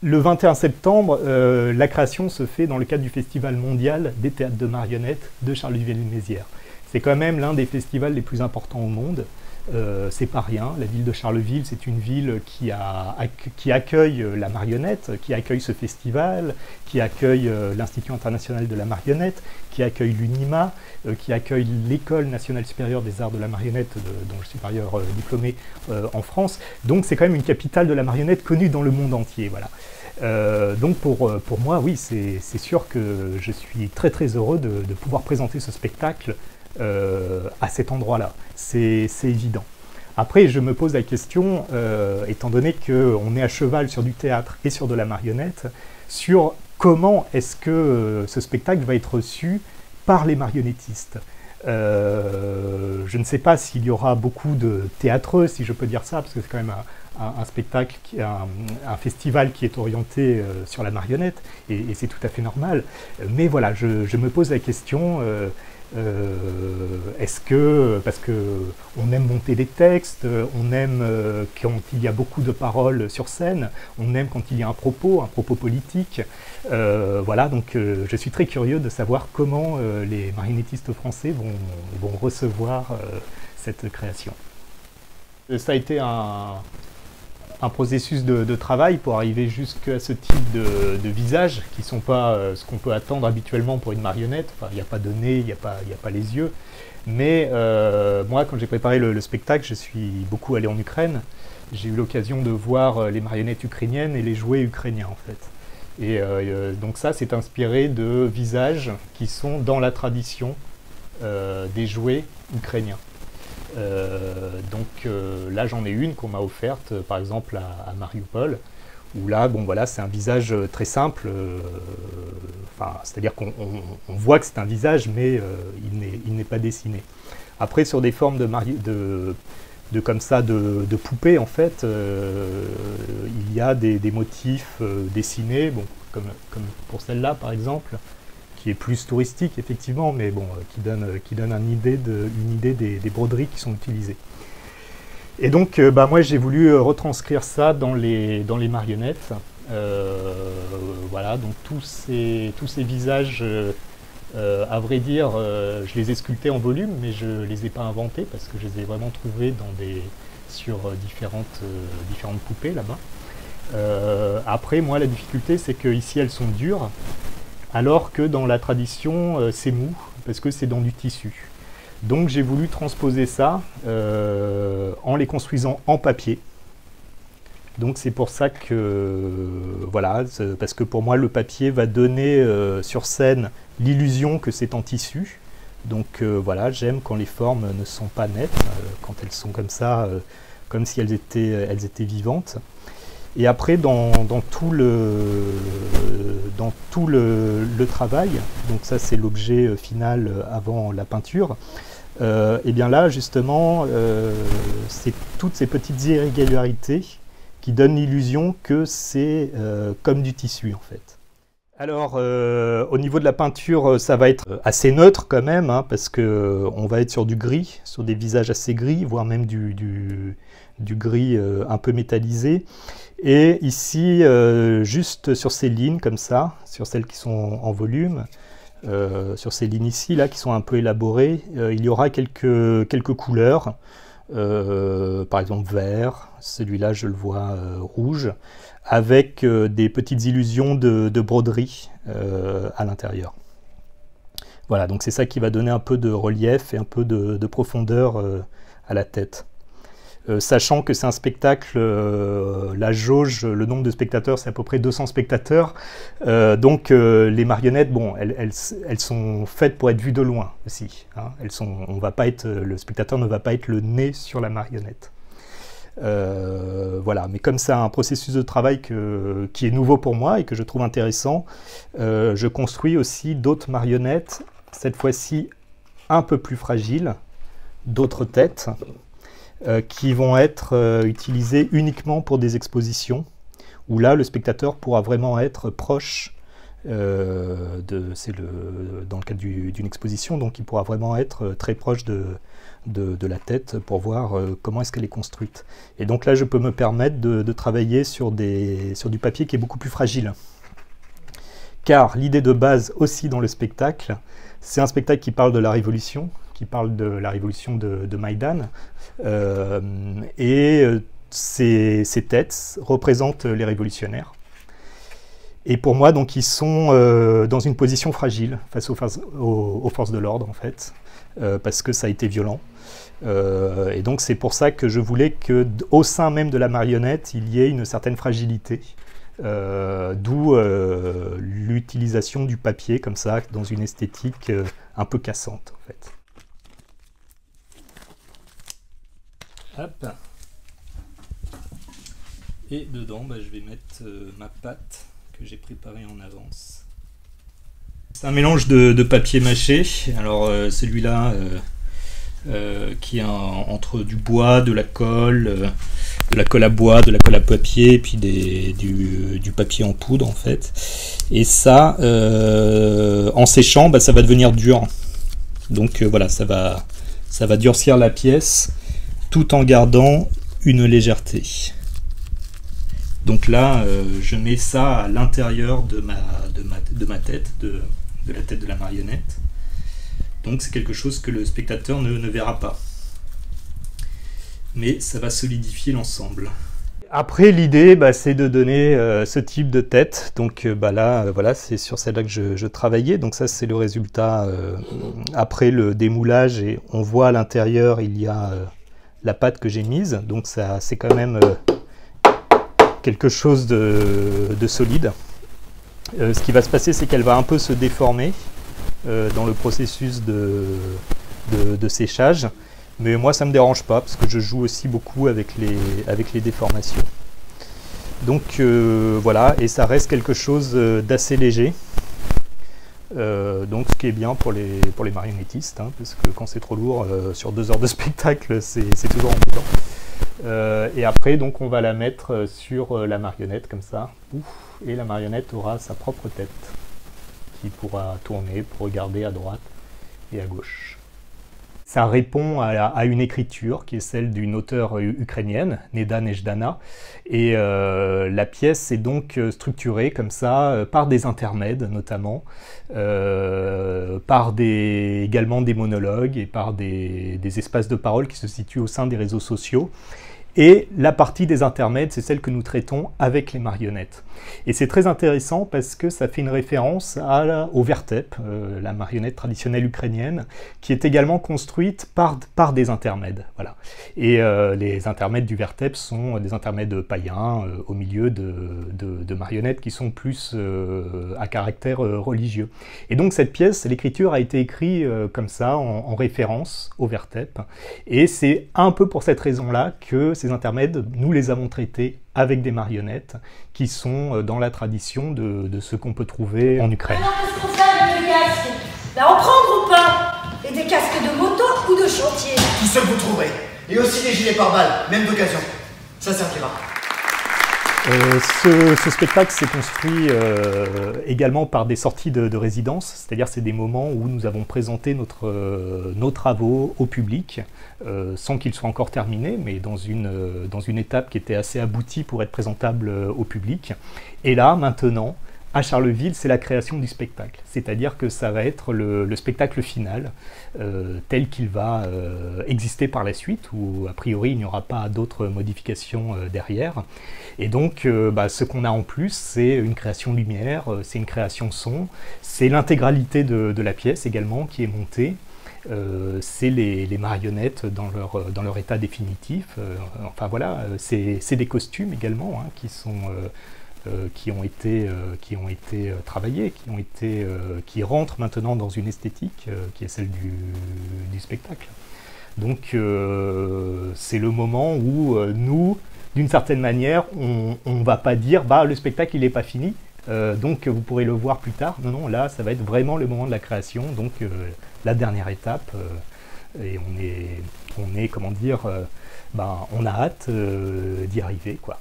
Le 21 septembre, euh, la création se fait dans le cadre du Festival mondial des théâtres de marionnettes de Charleville-Mézières. C'est quand même l'un des festivals les plus importants au monde. Euh, c'est pas rien. La ville de Charleville, c'est une ville qui, accueille euh, la marionnette, qui accueille ce festival, qui accueille euh, l'Institut international de la marionnette, qui accueille l'UNIMA, qui accueille l'École nationale supérieure des arts de la marionnette, dont je suis par ailleurs diplômé en France. Donc c'est quand même une capitale de la marionnette connue dans le monde entier. Voilà. donc pour, moi, oui, c'est sûr que je suis très très heureux de pouvoir présenter ce spectacle euh, à cet endroit-là. C'est évident. Après, je me pose la question, euh, étant donné qu'on est à cheval sur du théâtre et sur de la marionnette, sur comment est-ce que euh, ce spectacle va être reçu par les marionnettistes. je ne sais pas s'il y aura beaucoup de théâtreux, si je peux dire ça, parce que c'est quand même un, spectacle, un, festival qui est orienté sur la marionnette, et, c'est tout à fait normal. Mais voilà, je, me pose la question, euh, est-ce que, parce qu'on aime monter des textes, on aime euh, quand il y a beaucoup de paroles sur scène, on aime quand il y a un propos, un propos politique. Euh, voilà, donc je suis très curieux de savoir comment les marionnettistes français vont, vont recevoir cette création. Ça a été un, un processus de, travail pour arriver jusqu'à ce type de, visages qui ne sont pas euh, ce qu'on peut attendre habituellement pour une marionnette. il n'y a pas de nez, il n'y a, pas, a pas les yeux. Mais euh, moi, quand j'ai préparé le, spectacle, je suis beaucoup allé en Ukraine. J'ai eu l'occasion de voir euh, les marionnettes ukrainiennes et les jouets ukrainiens, en fait. Et donc ça, c'est inspiré de visages qui sont dans la tradition des jouets ukrainiens. Euh, donc euh, là, j'en ai une qu'on m'a offerte, euh, par exemple à, Mariupol, où là, bon voilà, c'est un visage très simple. c'est-à-dire qu'on voit que c'est un visage, mais il n'est pas dessiné. Après, sur des formes de, comme ça, de, poupées, en fait, il y a des, motifs dessinés, bon, comme, comme pour celle-là, par exemple plus touristique effectivement, mais bon, euh, qui donne, euh, qui donne une idée, de, une idée des, broderies qui sont utilisées. Et donc, euh, bah, moi, j'ai voulu retranscrire ça dans les, dans les marionnettes. voilà, donc tous ces, tous ces visages, à vrai dire, je les ai sculptés en volume, mais je ne les ai pas inventés parce que je les ai vraiment trouvés dans des, sur différentes, différentes poupées là-bas. après, moi, la difficulté, c'est que ici, elles sont dures alors que dans la tradition, euh, c'est mou, parce que c'est dans du tissu. Donc j'ai voulu transposer ça euh, en les construisant en papier. Donc c'est pour ça que, voilà, parce que pour moi le papier va donner euh, sur scène l'illusion que c'est en tissu. Donc voilà, j'aime quand les formes ne sont pas nettes, quand elles sont comme ça, comme si elles étaient, elles étaient vivantes. Et après, dans, tout le, dans tout le, travail, donc ça c'est l'objet euh, final euh, avant la peinture, euh, et bien là justement, c'est toutes ces petites irrégularités qui donnent l'illusion que c'est comme du tissu en fait. Alors, au niveau de la peinture, ça va être assez neutre quand même, hein, parce qu'on va être sur du gris, sur des visages assez gris, voire même du, gris un peu métallisé. Et ici, euh, juste sur ces lignes comme ça, sur celles qui sont en volume, euh, sur ces lignes ici, là, qui sont un peu élaborées, euh, il y aura quelques couleurs. Par exemple vert, celui-là je le vois rouge, avec des petites illusions de, broderie à l'intérieur. Voilà, donc c'est ça qui va donner un peu de relief et un peu de profondeur à la tête. Euh, sachant que c'est un spectacle, euh, la jauge, le nombre de spectateurs, c'est à peu près 200 spectateurs. Euh, donc les marionnettes, elles, sont faites pour être vues de loin aussi. Hein. Va pas être, le spectateur ne va pas être le nez sur la marionnette. voilà, mais comme c'est un processus de travail qui est nouveau pour moi et que je trouve intéressant, je construis aussi d'autres marionnettes, cette fois-ci un peu plus fragiles, d'autres têtes, euh, qui vont être euh, utilisés uniquement pour des expositions, où là, le spectateur pourra vraiment être proche c'est dans le cadre d'une exposition, donc il pourra vraiment être très proche de, de, la tête pour voir comment est-ce qu'elle est construite. Et donc là, je peux me permettre de, travailler sur, des, sur du papier qui est beaucoup plus fragile. Car l'idée de base aussi dans le spectacle, c'est un spectacle qui parle de la révolution, qui parle de la révolution de, Maïdan. Euh, et euh, ces, têtes représentent les révolutionnaires. Et pour moi, donc, ils sont euh, dans une position fragile face aux, forces de l'ordre, en fait, parce que ça a été violent. et donc, c'est pour ça que je voulais qu'au sein même de la marionnette, il y ait une certaine fragilité. D'où l'utilisation du papier comme ça, dans une esthétique un peu cassante, en fait. Et dedans, bah, je vais mettre euh, ma pâte que j'ai préparée en avance. C'est un mélange de, papier mâché. Alors euh, celui-là euh, qui est entre du bois, de la colle, de la colle à bois, de la colle à papier, et puis du, papier en poudre en fait. Et ça, en séchant, bah, ça va devenir dur. Donc voilà, ça va, ça va durcir la pièce tout en gardant une légèreté. Donc là, euh, je mets ça à l'intérieur de ma, tête, de, la tête de la marionnette. Donc c'est quelque chose que le spectateur ne, verra pas. Mais ça va solidifier l'ensemble. Après, l'idée, bah, c'est de donner euh, ce type de tête. Donc euh, bah, là, voilà, c'est sur celle-là que je, je, travaillais. Donc ça, c'est le résultat après le démoulage. Et on voit à l'intérieur, il y a la pâte que j'ai mise. Donc ça, c'est quand même euh, quelque chose de, solide. Euh, ce qui va se passer, c'est qu'elle va un peu se déformer euh, dans le processus de, séchage. Mais moi, ça me dérange pas, parce que je joue aussi beaucoup avec les, avec les déformations. Donc voilà, et ça reste quelque chose d'assez léger. Euh, donc ce qui est bien pour les, pour les marionnettistes, hein, parce que quand c'est trop lourd, euh, sur deux heures de spectacle, c'est toujours embêtant. Euh, et après, donc, on va la mettre sur la marionnette, comme ça. et la marionnette aura sa propre tête, qui pourra tourner pour regarder à droite et à gauche. Ça répond à, une écriture qui est celle d'une auteure ukrainienne, Neda Nejdana. Et euh, la pièce est donc euh, structurée comme ça, euh, par des intermèdes notamment, par des, également des monologues et par des, des espaces de parole qui se situent au sein des réseaux sociaux. Et la partie des intermèdes, c'est celle que nous traitons avec les marionnettes. Et c'est très intéressant parce que ça fait une référence au vertep, euh, la marionnette traditionnelle ukrainienne, qui est également construite par, des intermèdes. Voilà. Et euh, les intermèdes du vertep sont des intermèdes païens euh, au milieu de, marionnettes qui sont plus à caractère religieux. Et donc cette pièce, l'écriture a été écrite comme ça, en, en, référence au vertep. Et c'est un peu pour cette raison-là que ces intermèdes, nous les avons traités avec des marionnettes qui sont euh, dans la tradition de, ce qu'on peut trouver en Ukraine. Alors qu'est-ce qu'on fait avec les casques? Là, en prendre ou pas? Et des casques de moto ou de chantier? Tout ce que vous trouverez. Et aussi des gilets pare-balles, même d'occasion. Ça servira. Euh, ce, spectacle s'est construit euh, également par des sorties de, résidence, c'est-à-dire c'est des moments où nous avons présenté notre, euh, nos travaux au public, sans qu'ils soient encore terminés, mais dans une, dans une étape qui était assez aboutie pour être présentable au public. Et là, maintenant, à Charleville, c'est la création du spectacle. C'est-à-dire que ça va être le, spectacle final, euh, tel qu'il va euh, exister par la suite, où a priori il n'y aura pas d'autres modifications euh, derrière. Et donc, bah, ce qu'on a en plus, c'est une création lumière, c'est une création son, c'est l'intégralité de, la pièce également qui est montée. c'est les, marionnettes dans leur, état définitif. enfin voilà, c'est des costumes également hein, qui sont qui ont été, euh, qui ont été euh, qui, ont été, qui rentrent maintenant dans une esthétique qui est celle du, du spectacle. Donc c'est le moment où nous, d'une certaine manière, on ne va pas dire bah, le spectacle il n'est pas fini, donc vous pourrez le voir plus tard. Non, non, là ça va être vraiment le moment de la création, donc la dernière étape. et on est, on est, comment dire, bah, on a hâte d'y arriver. quoi.